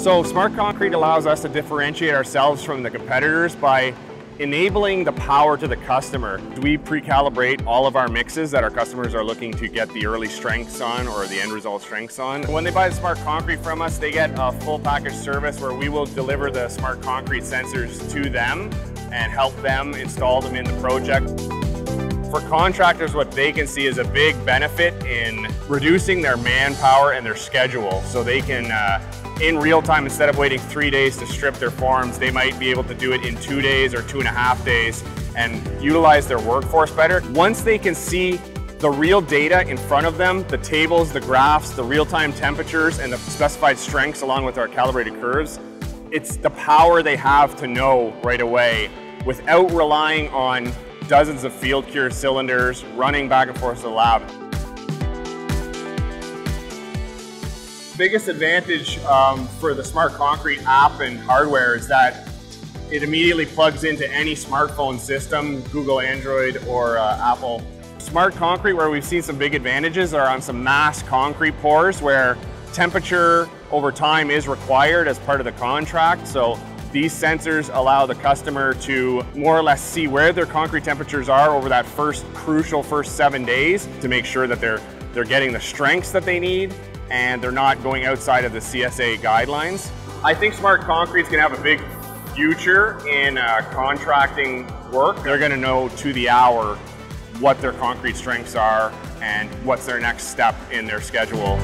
So Smart Concrete allows us to differentiate ourselves from the competitors by enabling the power to the customer. We pre-calibrate all of our mixes that our customers are looking to get the early strengths on or the end result strengths on. When they buy the Smart Concrete from us, they get a full package service where we will deliver the Smart Concrete sensors to them and help them install them in the project. For contractors, what they can see is a big benefit in reducing their manpower and their schedule so they can uh, in real time, instead of waiting three days to strip their forms, they might be able to do it in two days or two and a half days and utilize their workforce better. Once they can see the real data in front of them, the tables, the graphs, the real-time temperatures, and the specified strengths along with our calibrated curves, it's the power they have to know right away without relying on dozens of field cure cylinders running back and forth to the lab. biggest advantage um, for the Smart Concrete app and hardware is that it immediately plugs into any smartphone system, Google Android or uh, Apple. Smart Concrete, where we've seen some big advantages, are on some mass concrete pours where temperature over time is required as part of the contract. So these sensors allow the customer to more or less see where their concrete temperatures are over that first crucial first seven days to make sure that they're, they're getting the strengths that they need and they're not going outside of the CSA guidelines. I think Smart Concrete's gonna have a big future in uh, contracting work. They're gonna know to the hour what their concrete strengths are and what's their next step in their schedule.